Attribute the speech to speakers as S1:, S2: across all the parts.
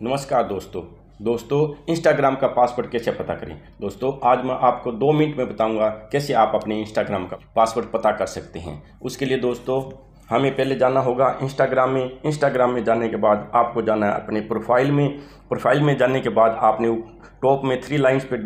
S1: नमस्कार दोस्तों। दोस्तों इंस्टाग्राम का पासवर्ड कैसे पता करें? दोस्तों, आज मैं आपको दो मिनट में बताऊँगा कैसे आप अपने इंस्टाग्राम का पासवर्ड पता कर सकते हैं। उसके लिए दोस्तों, हमें पहले जाना होगा इंस्टाग्राम में। इंस्टाग्राम में जाने के बाद आपको जाना है अपने प्रोफ़ाइल में। प्रोफ़ाइल में जाने के बाद आपने टॉप में थ्री लाइन्स पे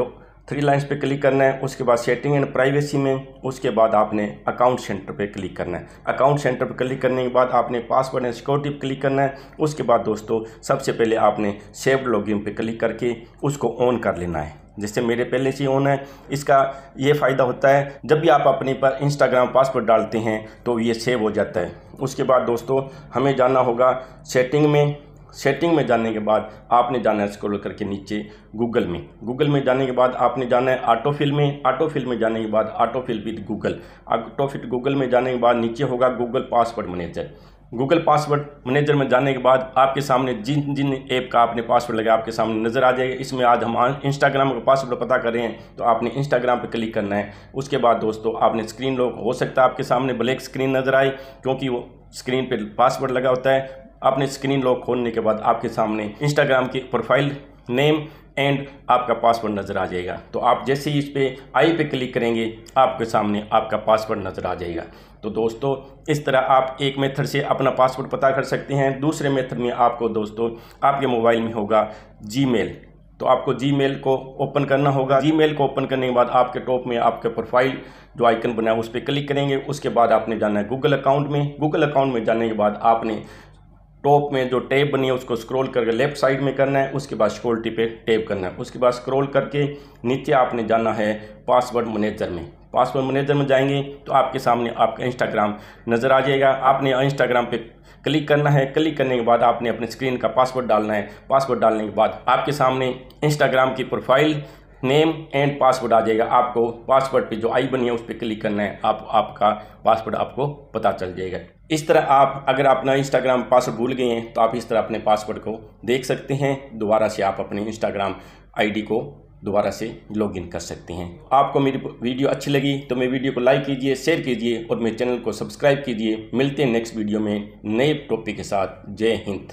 S1: थ्री लाइन्स पे क्लिक करना है, उसके बाद सेटिंग एंड प्राइवेसी में, उसके बाद आपने अकाउंट सेंटर पे क्लिक करना है। अकाउंट सेंटर पे क्लिक करने के बाद आपने पासवर्ड एंड सिक्योरिटी पे क्लिक करना है। उसके बाद दोस्तों, सबसे पहले आपने सेव लॉगिन पे क्लिक करके उसको ऑन कर लेना है। जैसे मेरे पहले से ऑन है, इसका ये फ़ायदा होता है, जब भी आप अपने पर इंस्टाग्राम पासवर्ड डालते हैं तो ये सेव हो जाता है। उसके बाद दोस्तों, हमें जाना होगा सेटिंग में सेटिंग में जाने के बाद आपने जाना है स्क्रॉल करके नीचे गूगल में। गूगल में जाने के बाद आपने जाना है ऑटोफिल में। ऑटोफिल में जाने के बाद autofill with Google auto autofill Google में जाने के बाद नीचे होगा Google password manager Google password manager में जाने के बाद आपके सामने जिन जिन ऐप का आपने पासवर्ड लगाया आपके सामने नज़र आ जाएगा। इसमें आज हम इंस्टाग्राम का पासवर्ड पता कर रहे हैं तो आपने इंस्टाग्राम पर क्लिक करना है। उसके बाद दोस्तों आपने स्क्रीन लॉक हो सकता है आपके सामने ब्लैक स्क्रीन नज़र आए, क्योंकि वो स्क्रीन पर पासवर्ड लगा होता है। आपने स्क्रीन लॉक खोलने के बाद आपके सामने इंस्टाग्राम की प्रोफ़ाइल नेम एंड आपका पासवर्ड नज़र आ जाएगा। तो आप जैसे ही इस पर आई पे क्लिक करेंगे, आपके सामने आपका पासवर्ड नज़र आ जाएगा। तो दोस्तों, इस तरह आप एक मेथड से अपना पासवर्ड पता कर सकते हैं। दूसरे मेथड में आपको दोस्तों, आपके मोबाइल में होगा जी तो आपको जी को ओपन करना होगा। जी को ओपन करने के बाद आपके टॉप में आपके प्रोफ़ाइल जो आइकन बना है, उस पर क्लिक करेंगे। उसके बाद आपने जाना है गूगल अकाउंट में। गूगल अकाउंट में जाने के बाद आपने टॉप में जो टैब बनी है, उसको स्क्रॉल करके लेफ़्ट साइड में करना है, उसके बाद सिक्योरिटी पे टैप करना है। उसके बाद स्क्रॉल करके नीचे आपने जाना है पासवर्ड मैनेजर में। पासवर्ड मैनेजर में जाएँगे तो आपके सामने आपका इंस्टाग्राम नज़र आ जाएगा। आपने इंस्टाग्राम पे क्लिक करना है। क्लिक करने के बाद आपने अपने स्क्रीन का पासवर्ड डालना है। पासवर्ड डालने के बाद आपके सामने इंस्टाग्राम की प्रोफ़ाइल नेम एंड पासवर्ड आ जाएगा। आपको पासवर्ड पे जो आई बनी है, उस पर क्लिक करना है। आप, आपका पासवर्ड आपको पता चल जाएगा। इस तरह आप, अगर अपना इंस्टाग्राम पासवर्ड भूल गए हैं तो आप इस तरह अपने पासवर्ड को देख सकते हैं, दोबारा से आप अपने इंस्टाग्राम आईडी को दोबारा से लॉगिन कर सकते हैं। आपको मेरी वीडियो अच्छी लगी तो मेरी वीडियो को लाइक कीजिए शेयर कीजिए, और मेरे चैनल को सब्सक्राइब कीजिए। मिलते हैं नेक्स्ट वीडियो में नए टॉपिक के साथ। जय हिंद।